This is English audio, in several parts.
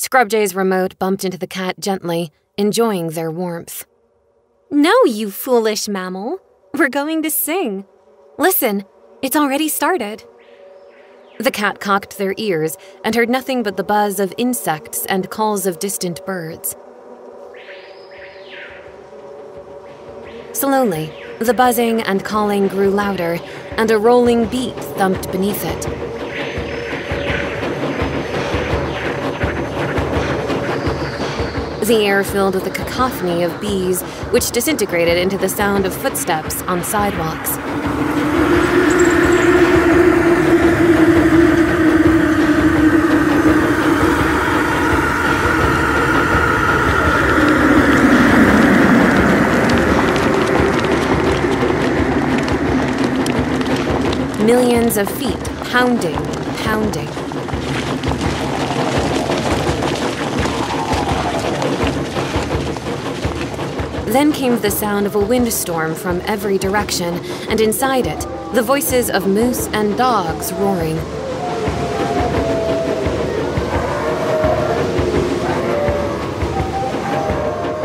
Scrubjay's remote bumped into the cat gently, enjoying their warmth. No, you foolish mammal. We're going to sing. Listen, it's already started. The cat cocked their ears and heard nothing but the buzz of insects and calls of distant birds. Slowly, the buzzing and calling grew louder, and a rolling beat thumped beneath it. The air filled with a cacophony of bees, which disintegrated into the sound of footsteps on sidewalks. Millions of feet pounding, pounding. Then came the sound of a windstorm from every direction, and inside it, the voices of moose and dogs roaring.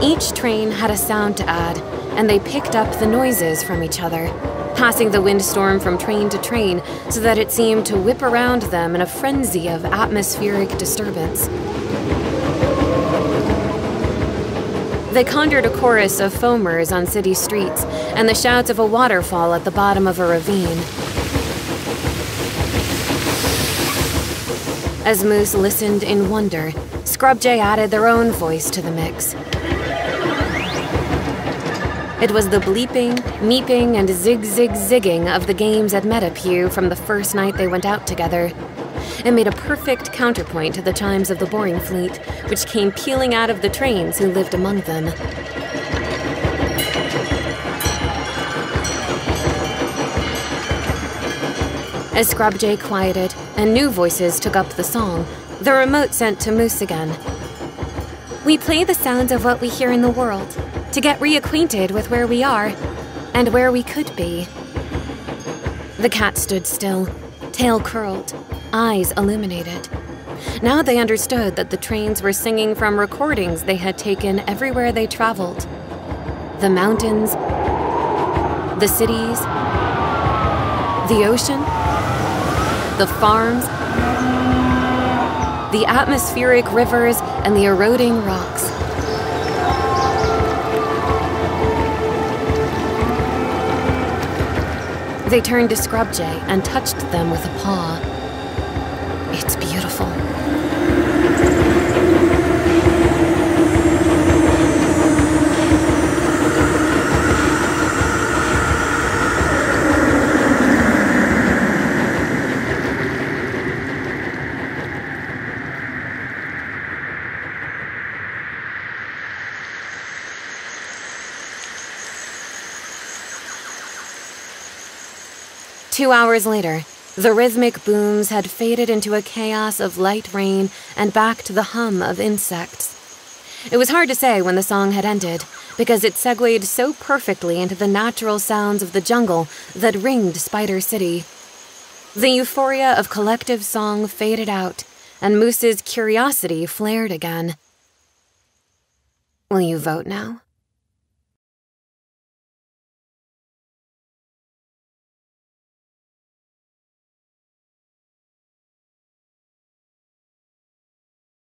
Each train had a sound to add, and they picked up the noises from each other passing the windstorm from train to train so that it seemed to whip around them in a frenzy of atmospheric disturbance. They conjured a chorus of foamers on city streets and the shouts of a waterfall at the bottom of a ravine. As Moose listened in wonder, Scrubjay added their own voice to the mix. It was the bleeping, meeping, and zig zig zigging of the games at Metapew from the first night they went out together. It made a perfect counterpoint to the chimes of the boring fleet, which came pealing out of the trains who lived among them. As Scrubjay quieted and new voices took up the song, the remote sent to Moose again. We play the sounds of what we hear in the world, to get reacquainted with where we are and where we could be. The cat stood still, tail curled, eyes illuminated. Now they understood that the trains were singing from recordings they had taken everywhere they traveled. The mountains, the cities, the ocean, the farms, the atmospheric rivers, and the eroding rocks. They turned to Scrubjay and touched them with a paw. It's beautiful. Two hours later, the rhythmic booms had faded into a chaos of light rain and back to the hum of insects. It was hard to say when the song had ended, because it segued so perfectly into the natural sounds of the jungle that ringed Spider City. The euphoria of collective song faded out, and Moose's curiosity flared again. Will you vote now?